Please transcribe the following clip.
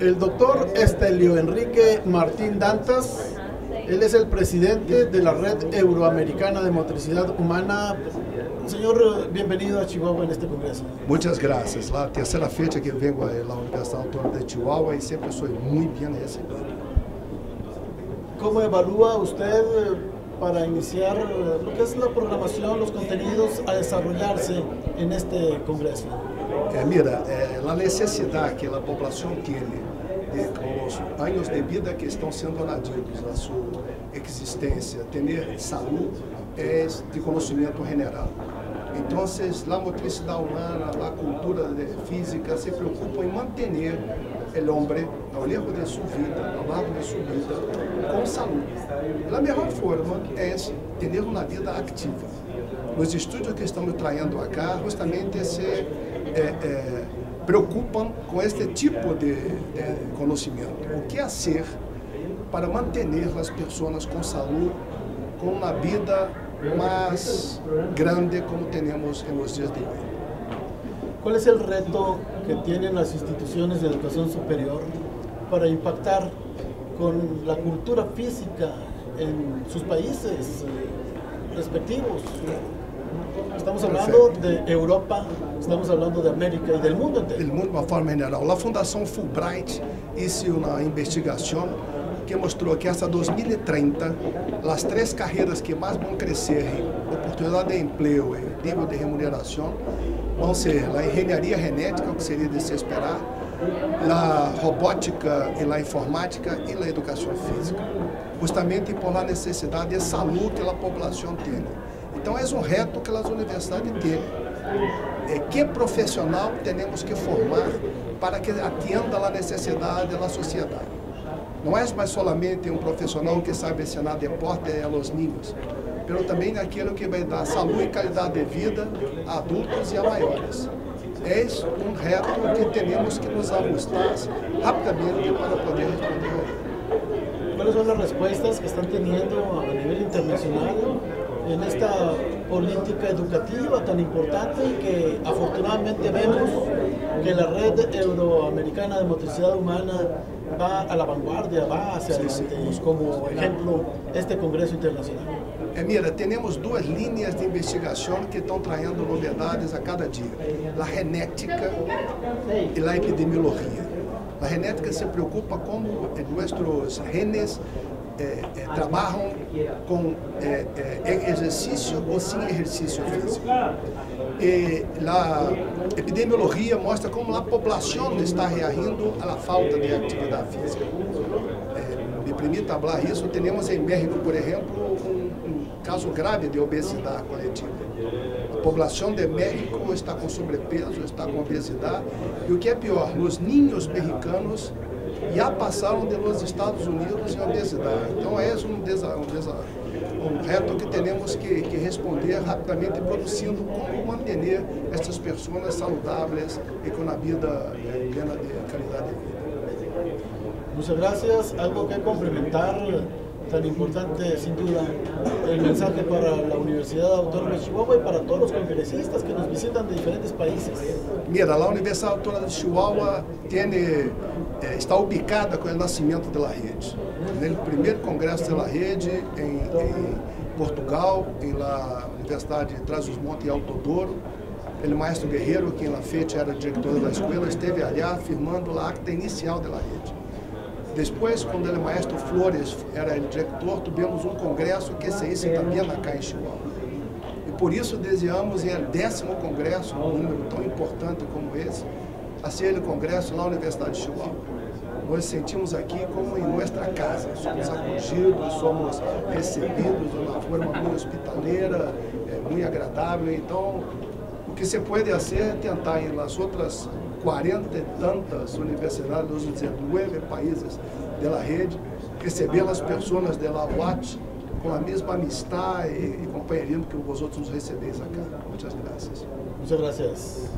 El doctor Estelio Enrique Martín Dantas, él es el presidente de la Red Euroamericana de Motricidad Humana. Señor, bienvenido a Chihuahua en este congreso. Muchas gracias. La tercera fecha que vengo a la Universidad Autónoma de Chihuahua y siempre soy muy bien recibido. ¿Cómo evalúa usted eh, para iniciar eh, lo que es la programación, los contenidos a desarrollarse en este congreso? Eh, mira, eh, a necessidade que a população tem de, com os anos de vida que estão sendo añadidos a sua existência, ter saúde é de conhecimento general. Então, a motricidade humana, a cultura física se preocupa em manter o homem ao longo de sua vida, ao longo de sua vida, com saúde. A melhor forma é ter uma vida ativa. Nos estudos que estamos trazendo acá, justamente é, é, preocupam com este tipo de, de conhecimento. O que fazer para manter as pessoas com saúde, com uma vida mais grande como temos nos dias de hoje? ¿Cuál es el reto que tienen las instituciones de educación superior para impactar con la cultura física en sus países eh, respectivos? Estamos hablando de Europa, estamos hablando de América y del mundo entero. El mundo de uma forma general. A Fundação Fulbright hizo uma investigação que mostrou que essa 2030, as três carreiras que mais vão crescer em oportunidade de emprego e nível de remuneração vão ser a engenharia genética, o que seria de se esperar, a robótica e a informática e a educação física, justamente por a necessidade de saúde que a população tem. Então, é um reto que as universidades têm. É, que profissional temos que formar para que atenda a necessidade da sociedade? Não é mais solamente um profissional que sabe ensinar deporte aos ninhos, mas também aquilo que vai dar saúde e qualidade de vida a adultos e a maiores. É um reto que temos que nos ajustar rapidamente para poder responder. ¿Cuáles son las respuestas que están teniendo a nivel internacional en esta política educativa tan importante que afortunadamente vemos que la red euroamericana de motricidad humana va a la vanguardia, va hacia adelante, como ejemplo este Congreso Internacional. É, mira, temos duas linhas de investigação que estão trazendo novidades a cada dia: a genética e a epidemiologia. A genética se preocupa como nossos genes é, é, trabalham com é, exercício ou sem exercício físico. E a epidemiologia mostra como a população está reagindo à falta de atividade física. Me permita falar isso, temos em México, por exemplo, um, caso grave de obesidade coletiva. A população de México está com sobrepeso, está com obesidade, e o que é pior, os ninhos mexicanos já passaram de los Estados Unidos em obesidade. Então é um, desa, um, desa, um reto que temos que, que, responder rapidamente, produzindo como manter essas pessoas saudáveis e com a vida plena de qualidade de vida. Muchas gracias. Algo que complementar tan importante, sin duda, el mensaje para la Universidad Autónoma de Chihuahua y para todos los congresistas que nos visitan de diferentes países. Mira, a Universidade Autónoma de Chihuahua tiene, eh, está ubicada com o nascimento da rede. No primeiro congresso da rede em, em Portugal, em la Universidade de Trás-os-Montes Alto Douro, o maestro Guerreiro, que na feita era diretor da escola, esteve ali firmando a acta inicial da rede. Depois, quando o maestro Flores era diretor, tivemos um congresso que se hizo também em Chihuahua. E por isso desejamos em décimo congresso, um número tão importante como esse, a ser o congresso na Universidade de Chihuahua. Nós sentimos aqui como em nossa casa, somos acolhidos, somos recebidos de uma forma muito hospitaleira, é, muito agradável. Então, o que se pode fazer é tentar em las outras 40 e tantas universidades, dizer, nove países da rede, receber as pessoas da UAT com a mesma amistade e, companheirismo que os outros nos recebeis aqui. Muitas graças. Muchas gracias.